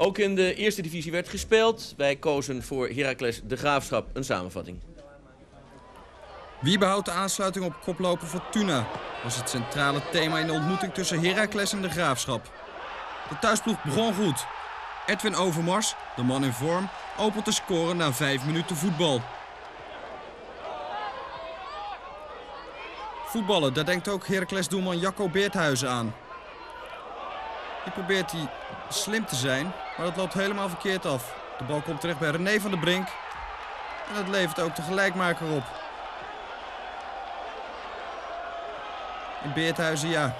Ook in de eerste divisie werd gespeeld. Wij kozen voor Heracles de Graafschap een samenvatting. Wie behoudt de aansluiting op koploper Fortuna? was het centrale thema in de ontmoeting tussen Heracles en de Graafschap. De thuisploeg begon goed. Edwin Overmars, de man in vorm, opent de score na vijf minuten voetbal. Voetballen, daar denkt ook Heracles-doelman Jacco Beerthuizen aan. Die probeert hij slim te zijn, maar dat loopt helemaal verkeerd af. De bal komt terecht bij René van der Brink. En dat levert ook de gelijkmaker op. In Beerthuizen, ja.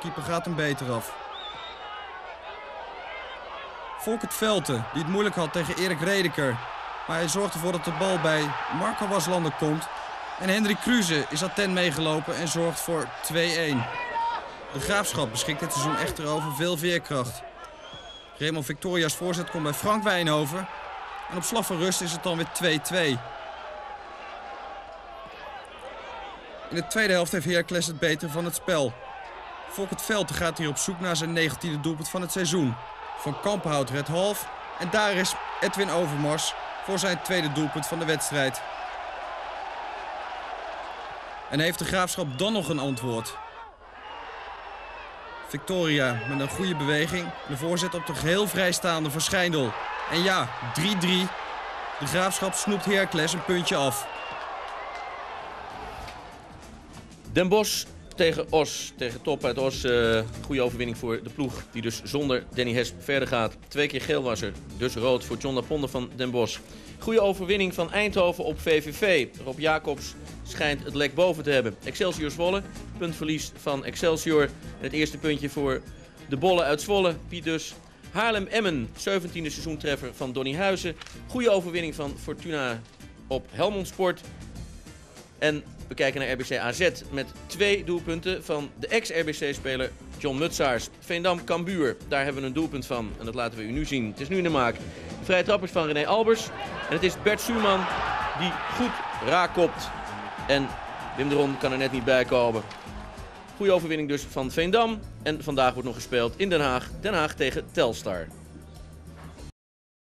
Keeper gaat hem beter af. Volkert Velten, die het moeilijk had tegen Erik Redeker. Maar hij zorgt ervoor dat de bal bij Marco Waslander komt. En Hendrik Kruse is attent meegelopen en zorgt voor 2-1. De Graafschap beschikt dit seizoen echter over veel veerkracht. Raymond Victoria's voorzet komt bij Frank Wijnhoven. En op slag van rust is het dan weer 2-2. In de tweede helft heeft Heracles het beter van het spel. Volkert Velten gaat hier op zoek naar zijn 19e doelpunt van het seizoen. Van Kampenhout redt half. En daar is Edwin Overmars voor zijn tweede doelpunt van de wedstrijd. En heeft de Graafschap dan nog een antwoord? Victoria met een goede beweging. De voorzet op de geheel vrijstaande Verschijndel. En ja, 3-3. De Graafschap snoept Heracles een puntje af. Den Bosch tegen Os, tegen Top uit Os. Uh, goede overwinning voor de ploeg die dus zonder Danny Hesp verder gaat. Twee keer geel was er, dus rood voor John Laponde van Den Bosch. Goede overwinning van Eindhoven op VVV. Rob Jacobs schijnt het lek boven te hebben. Excelsior Zwolle, puntverlies van Excelsior. Het eerste puntje voor de bollen uit Zwolle. Piet dus Haarlem-Emmen, 17e seizoentreffer van Donny Huizen. Goede overwinning van Fortuna op Helmond Sport. En we kijken naar RBC AZ met twee doelpunten van de ex-RBC-speler John Mutsaars. Veendam Cambuur, daar hebben we een doelpunt van en dat laten we u nu zien. Het is nu in de maak. Vrije trappers van René Albers en het is Bert Suurman die goed raakkopt. En Wim de Ron kan er net niet bij komen. Goede overwinning dus van Veendam. En vandaag wordt nog gespeeld in Den Haag. Den Haag tegen Telstar.